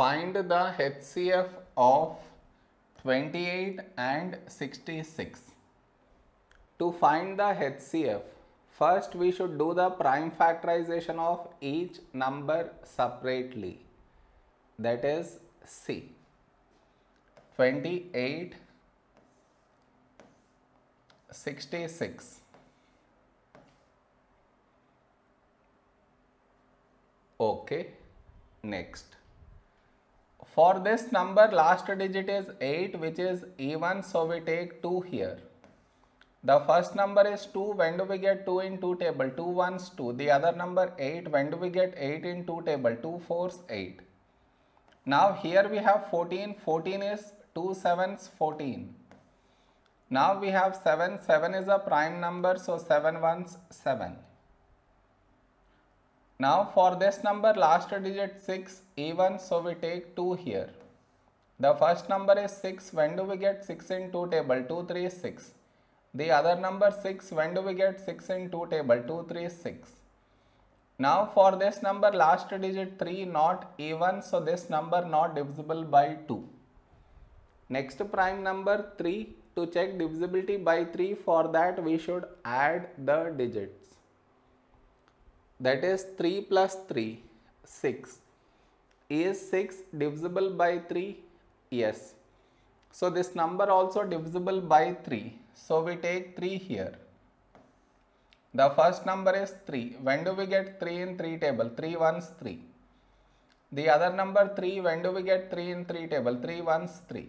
Find the HCF of 28 and 66. To find the HCF, first we should do the prime factorization of each number separately. That is C. 28, 66. Okay, next. For this number last digit is 8 which is even so we take 2 here. The first number is 2 when do we get 2 in 2 table 2 ones 2 the other number 8 when do we get 8 in 2 table 2 fours 8. Now here we have 14 14 is 2 sevens 14. Now we have 7 7 is a prime number so 7 ones 7. Now for this number last digit 6 even so we take 2 here. The first number is 6 when do we get 6 in 2 table 2 3 6. The other number 6 when do we get 6 in 2 table 2 3 6. Now for this number last digit 3 not even so this number not divisible by 2. Next prime number 3 to check divisibility by 3 for that we should add the digits that is 3 plus 3 6 is 6 divisible by 3 yes. So this number also divisible by 3 so we take 3 here. The first number is 3 when do we get 3 in 3 table? 3 ones 3 the other number 3 when do we get 3 in 3 table? 3 ones 3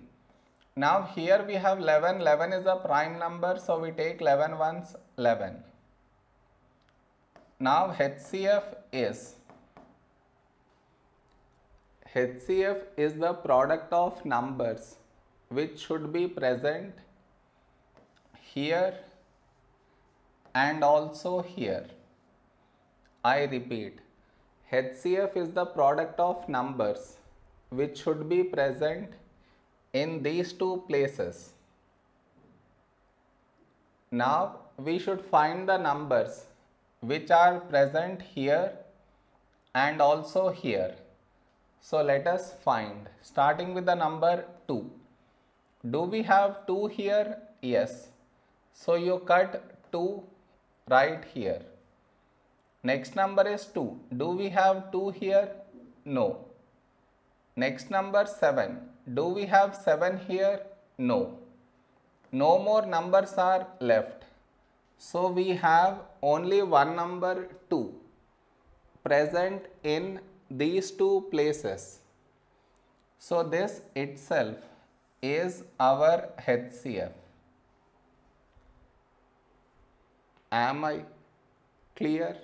now here we have 11 11 is a prime number so we take 11 ones 11 now HCF is HCF is the product of numbers which should be present here and also here. I repeat, HCF is the product of numbers which should be present in these two places. Now we should find the numbers which are present here and also here. So let us find starting with the number 2. Do we have 2 here? Yes. So you cut 2 right here. Next number is 2. Do we have 2 here? No. Next number 7. Do we have 7 here? No. No more numbers are left. So we have only one number 2 present in these two places. So this itself is our HCF. Am I clear?